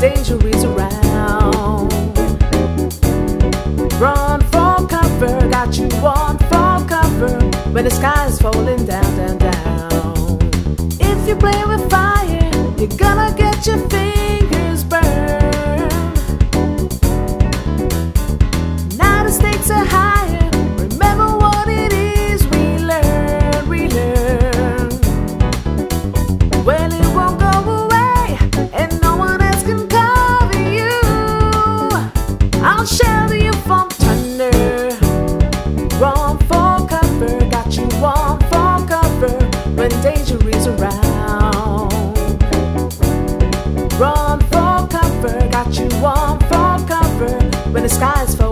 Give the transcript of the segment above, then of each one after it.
danger is around. Run for cover, got you on for cover when the sky is falling down, down, down. If you play with fire, you're gonna get your. The is falling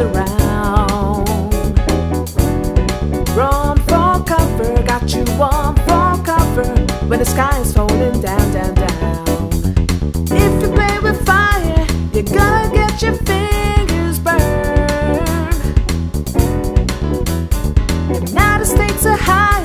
around. Run for cover, got you on for cover when the sky is falling down, down, down. If you play with fire, you're gonna get your fingers burned. Now the stakes are higher.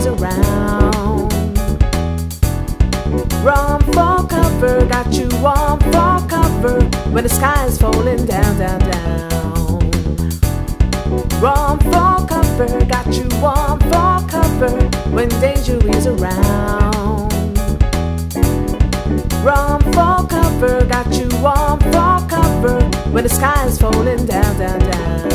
Is around. Run for cover, got you on for cover when the sky is falling down, down, down. Run for cover, got you on for cover when danger is around. Run for cover, got you on for cover when the sky is falling down, down, down.